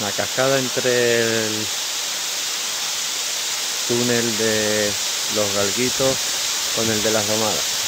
una cascada entre el túnel de los galguitos con el de las domadas.